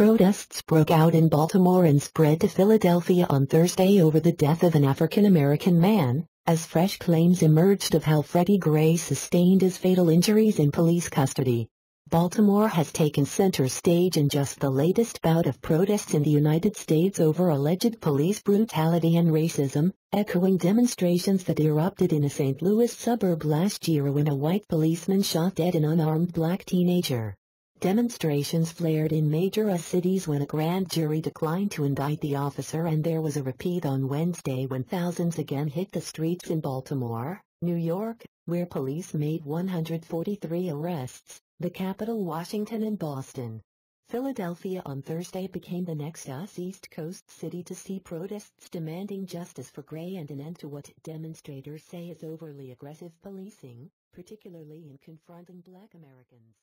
Protests broke out in Baltimore and spread to Philadelphia on Thursday over the death of an African-American man, as fresh claims emerged of how Freddie Gray sustained his fatal injuries in police custody. Baltimore has taken center stage in just the latest bout of protests in the United States over alleged police brutality and racism, echoing demonstrations that erupted in a St. Louis suburb last year when a white policeman shot dead an unarmed black teenager. Demonstrations flared in major US cities when a grand jury declined to indict the officer and there was a repeat on Wednesday when thousands again hit the streets in Baltimore, New York, where police made 143 arrests, the capital Washington and Boston. Philadelphia on Thursday became the next US East Coast city to see protests demanding justice for Gray and an end to what demonstrators say is overly aggressive policing, particularly in confronting black Americans.